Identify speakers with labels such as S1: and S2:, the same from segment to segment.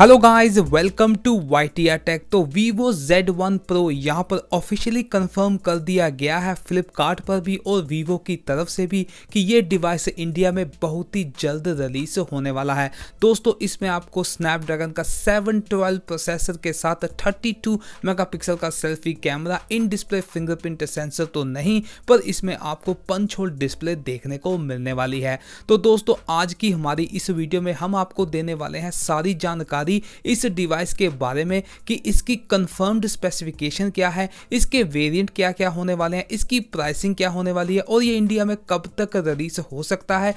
S1: Hello guys welcome to Y T tech तो Vivo Z1 Pro यहाँ पर officially confirm कर दिया गया है फ्लिपकार्ट पर भी और वीवो की तरफ़ से भी कि ये डिवाइस इंडिया में बहुत ही जल्द रिलीज़ होने वाला है। दोस्तों, इसमें आपको स्नैपड्रैगन का 712 प्रोसेसर के साथ 32 मेगापिक्सल का selfie camera in display fingerprint sensor तो नहीं, पर इसमें आपको पंच होल डिस्प्ले देखने को मिलने वाली है। तो दोस्तों, आज की हमारी इस वीडियो में हम आपको देने वाले हैं सारी जानकारी जानकारी इस डिवाइस के बारे में कि इसकी कंफर्म्ड स्पेसिफिकेशन क्या है, इसके वेरिएंट क्या क्या होने वाले हैं, इसकी प्राइसिंग क्या होने वाली है और ये इंडिया में कब तक रिलीज़ हो सकता है।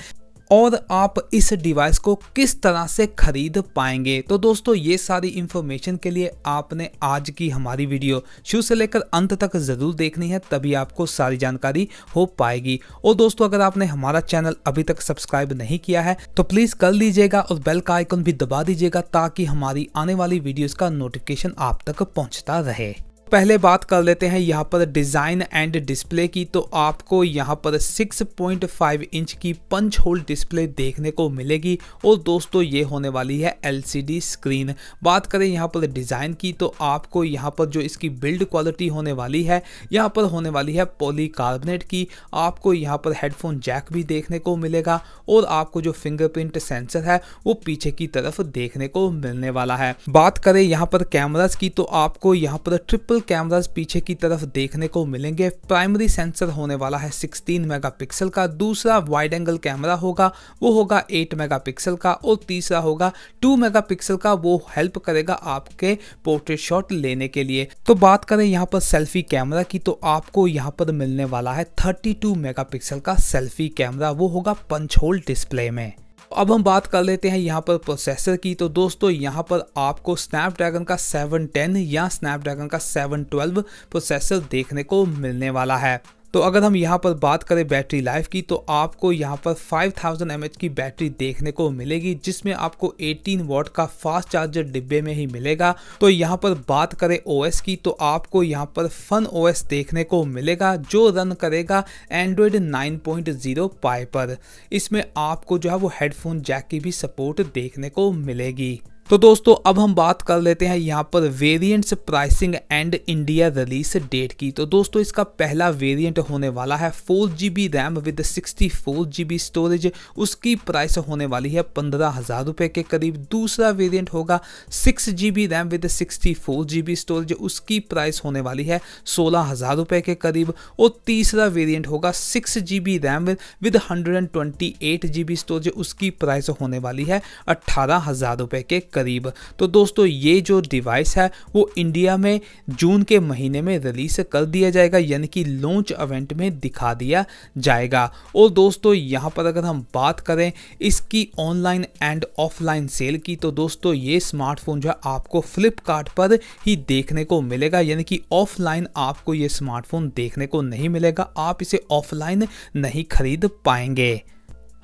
S1: और आप इस डिवाइस को किस तरह से खरीद पाएँगे? तो दोस्तों, ये सारी इंफॉर्मेशन के लिए आपने आज की हमारी वीडियो शुरू से लेकर अंत तक ज़रूर देखनी है, तभी आपको सारी जानकारी हो पाएगी। और दोस्तों, अगर आपने हमारा चैनल अभी तक सब्सक्राइब नहीं किया है तो प्लीज़ कर लीजिएगा और बेल का आइकन भी दबा दीजिएगा ताकि हमारी आने वाली वीडियोस का नोटिफिकेशन आप तक पहुँचता रहे। पहले बात कर लेते हैं यहाँ पर डिज़ाइन एंड डिस्प्ले की। तो आपको यहाँ पर 6.5 इंच की पंच होल डिस्प्ले देखने को मिलेगी। और दोस्तों, ये होने वाली है एलसीडी स्क्रीन बात करें यहाँ पर डिज़ाइन की तो आपको यहाँ पर जो इसकी बिल्ड क्वालिटी होने वाली है, यहाँ पर होने वाली है पॉलीकार्बोनेट की। आपको यहाँ पर हेडफोन जैक भी देखने को मिलेगा। और आपको जो फिंगरप्रिंट सेंसर है, वो पीछे की तरफ़ देखने को मिलने वाला है। बात करें यहाँ पर कैमराज की तो आपको यहाँ पर ट्रिपल कैमरास पीछे की तरफ़ देखने को मिलेंगे। प्राइमरी सेंसर होने वाला है 16 मेगापिक्सल का। दूसरा वाइड एंगल कैमरा होगा, वो होगा 8 मेगापिक्सल का और तीसरा होगा 2 मेगापिक्सल का। वो हेल्प करेगा आपके पोर्ट्रेट शॉट लेने के लिए। तो बात करें यहाँ पर सेल्फी कैमरा की तो आपको यहाँ पर मिलने वाला है 32 मेगापिक्सल का सेल्फी कैमरा। वो होगा पंच होल डिस्प्ले में। अब हम बात कर लेते हैं यहाँ पर प्रोसेसर की। तो दोस्तों, यहाँ पर आपको स्नैपड्रैगन का 710 या स्नैपड्रैगन का 712 प्रोसेसर देखने को मिलने वाला है। तो अगर हम यहाँ पर बात करें बैटरी लाइफ की तो आपको यहाँ पर 5000 थाउज़ेंड की बैटरी देखने को मिलेगी, जिसमें आपको 18 वॉट का फास्ट चार्जर डिब्बे में ही मिलेगा। तो यहाँ पर बात करें ओएस की तो आपको यहाँ पर फन ओएस देखने को मिलेगा, जो रन करेगा एंड्रॉयड 9.0 पाई पर। इसमें आपको जो है वो हेडफोन जैक की भी सपोर्ट देखने को मिलेगी। तो दोस्तों, अब हम बात कर लेते हैं यहाँ पर variants pricing and India release date की। तो दोस्तों, इसका पहला वेरिएंट होने वाला है four G B RAM with sixty four G B storage उसकी प्राइस होने वाली है पंद्रह हज़ार रुपये के करीब। दूसरा वेरिएंट होगा six G B RAM with sixty four G B storage उसकी प्राइस होने वाली है सोलह हज़ार रुपये के करीब। और तीसरा वेरियंट होगा six G B RAM with hundred and twenty eight G B storage उसकी प्राइस होने वाली है अट्ठारह हज़ार रुपये के करीब। तो दोस्तों, ये जो डिवाइस है, वो इंडिया में जून के महीने में रिलीज़ कर दिया जाएगा, यानी कि लॉन्च इवेंट में दिखा दिया जाएगा। और दोस्तों, यहाँ पर अगर हम बात करें इसकी ऑनलाइन एंड ऑफलाइन सेल की तो दोस्तों, ये स्मार्टफ़ोन जो है, आपको फ्लिपकार्ट पर ही देखने को मिलेगा, यानी कि ऑफलाइन आपको ये स्मार्टफ़ोन देखने को नहीं मिलेगा, आप इसे ऑफलाइन नहीं खरीद पाएँगे।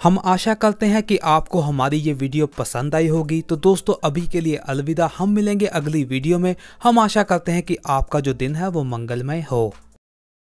S1: हम आशा करते हैं कि आपको हमारी ये वीडियो पसंद आई होगी। तो दोस्तों, अभी के लिए अलविदा। हम मिलेंगे अगली वीडियो में। हम आशा करते हैं कि आपका जो दिन है वो मंगलमय हो।